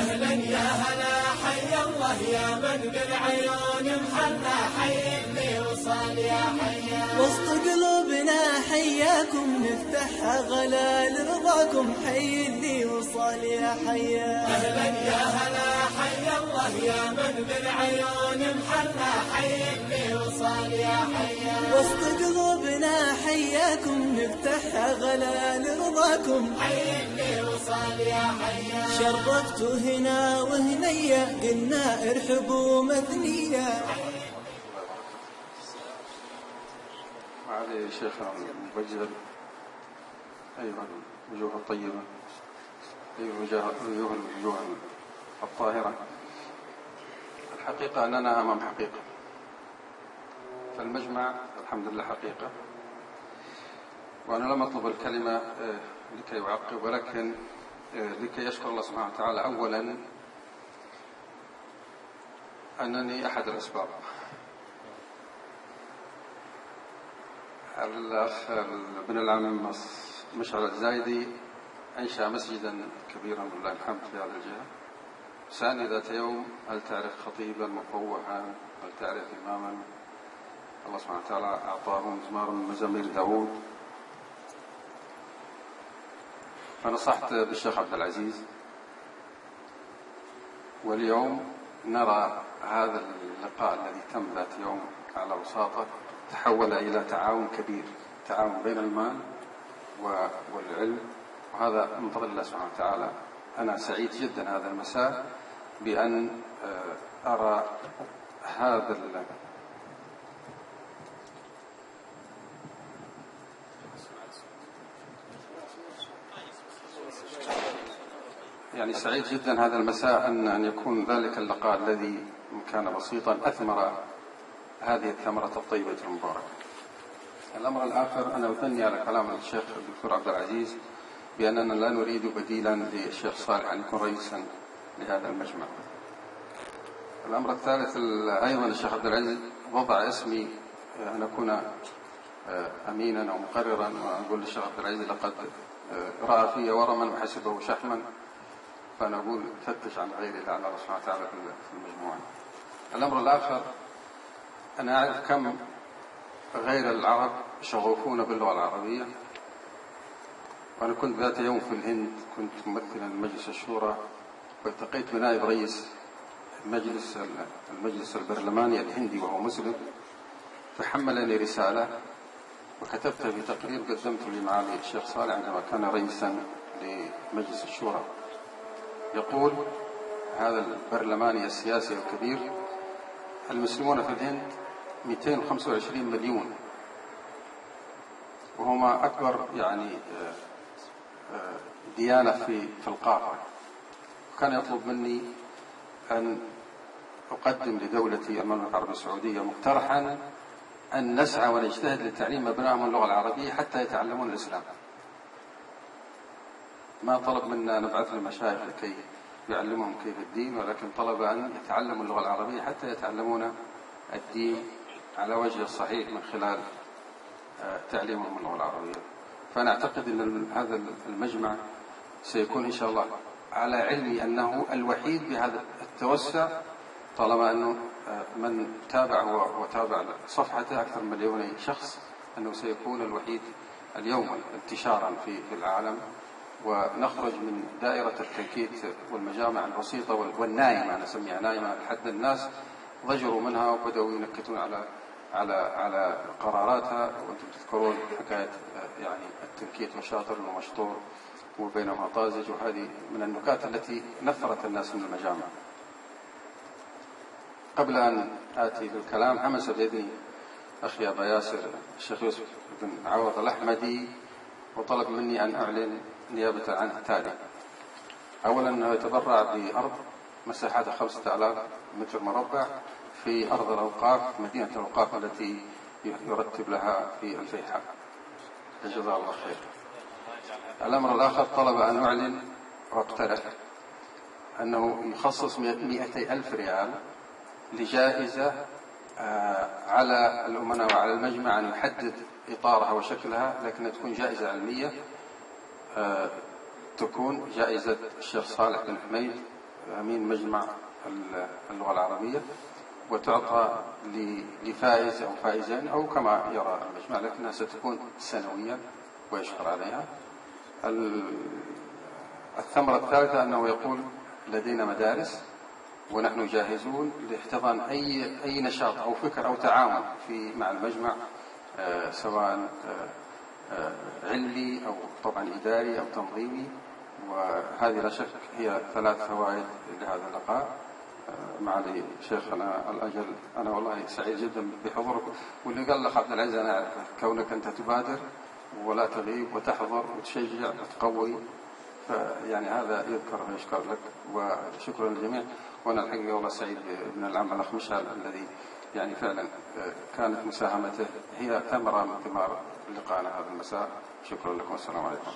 أهلا يا هلا حي الله يا من بالعيون محلى حي وصل يا حي وسط قلوبنا حياكم نفتحها غلا لرضاكم. حي اللي وصل يا حيا. أهلا يا هلا حي الله يا من بالعيون محلى. حي يا وسط قلوبنا حياكم نفتحها غلا لرضاكم. حي اللي وصل يا حي شرفتوا هنا وهنيا قلنا ارحبوا مثنيا وعلي شيخنا المبجل أيها الوجوه الطيبة أيها الوجوه الطاهرة. الحقيقة أننا أمام حقيقة. فالمجمع الحمد لله حقيقة. وأنا لم أطلب الكلمة آه، لكي أعقب ولكن آه، لكي أشكر الله سبحانه وتعالى. أولا أنني أحد الأسباب. الأخ ابن العم مشعل الزايدي أنشأ مسجدا كبيرا ولله الحمد في هذه الجهة. سألني ذات يوم هل تعرف خطيبا مفوها هل تعرف إماما؟ الله سبحانه وتعالى أعطاه مزمار من مزامير داوود. فنصحت بالشيخ عبد العزيز واليوم نرى هذا اللقاء الذي تم ذات يوم على وساطة تحول إلى تعاون كبير تعاون بين المال والعلم. وهذا من فضل الله سبحانه وتعالى. أنا سعيد جدا هذا المساء بأن آه، أرى هذا يعني سعيد جدا هذا المساء أن أن يكون ذلك اللقاء الذي كان بسيطا أثمر هذه الثمرة الطيبة المباركة. الأمر الآخر أنا أثني على كلام الشيخ الدكتور عبد العزيز بأننا لا نريد بديلا للشيخ صالح أن يكون رئيسا لهذا المجمع. الأمر الثالث ال- أيضا الشيخ عبد العزيز وضع اسمي آه، أن أكون آه، أمينا أو مقررا وأقول للشيخ عبد العزيز لقد آه، رأى في ورما وحسبه شحما فأنا أقول فتش عن غيري لعل الله سبحانه وتعالى في المجموعة. الأمر الآخر أنا أعرف كم غير العرب شغوفون باللغة العربية. وأنا كنت ذات يوم في الهند كنت ممثلا لمجلس الشورى والتقيت بنائب رئيس المجلس المجلس البرلماني الهندي وهو مسلم. فحملني رسالة وكتبتها في تقرير قدمته لمعالي الشيخ صالح عندما كان رئيسا لمجلس الشورى. يقول هذا البرلماني السياسي الكبير المسلمون في الهند 225 مليون. وهما أكبر يعني آه، آه، ديانة في في القارة. كان يطلب مني أن أقدم لدولتي المملكة العربية السعودية مقترحا أن نسعى ونجتهد لتعليم أبنائهم اللغة العربية حتى يتعلمون الإسلام. ما طلب منا نبعث لمشايخ لكي يعلمهم كيف الدين ولكن طلب أن يتعلموا اللغة العربية حتى يتعلمون الدين على وجه الصحيح من خلال آه، تعليمهم اللغة العربية. فأنا أعتقد أن هذا المجمع سيكون إن شاء الله على علم أنه الوحيد بهذا التوسع طالما أنه آه، من تابع وتابع صفحته أكثر من مليوني شخص أنه سيكون الوحيد اليوم انتشارا في العالم. ونخرج من دائرة التنكيت والمجامع البسيطة وال- والنايمة أنا أسميها نايمة لحد الناس ضجروا منها وبدأوا ينكتون على على على قراراتها وأنتم تذكرون حكاية آه، يعني التنكيت وشاطر ومشطور وبينهما طازج وهذه من النكات التي نفرت الناس من المجامع. قبل أن آتي بالكلام همس بإذني أخي أبا ياسر الشيخ يوسف بن عوض الأحمدي وطلب مني أن أعلن نيابة عنه التالي أولا أنه يتبرع بأرض مساحتها خمسة آلاف متر مربع في أرض الأوقاف مدينة الأوقاف التي يرتب لها في الفيحاء جزاه الله خير. الأمر الآخر طلب أن أعلن واقترح أنه يخصص مئتي ألف ريال لجائزة آه، على الأمناء وعلى المجمع أن يحدد إطارها وشكلها لكنها تكون جائزة علمية. تكون جائزة الشيخ صالح بن حميد أمين مجمع اللغة العربية وتعطى لفائز أو فائزين أو كما يرى المجمع لكنها ستكون سنويا ويشكر عليها. ال- الثمرة الثالثة أنه يقول لدينا مدارس ونحن جاهزون لاحتضان أي أي نشاط أو فكر أو تعاون في مع المجمع آه، سواء آه، آه، علمي أو طبعا إداري أو تنظيمي وهذه لا شك هي ثلاث فوائد لهذا اللقاء. آه، معالي شيخنا الأجل. أنا والله سعيد جدا بحضورك. واللي قال لك عبد العزيز أنا أعرفه كونك أنت تبادر ولا تغيب وتحضر وتشجع وتقوي فيعني هذا يذكر ويشكر لك. وشكرا للجميع. وأنا الحقيقة والله سعيد بابن العم الأخ مشعل الذي يعني فعلا آه، كانت مساهمته هي ثمرة من ثمار لقائنا هذا المساء. شكرا لكم. والسلام عليكم.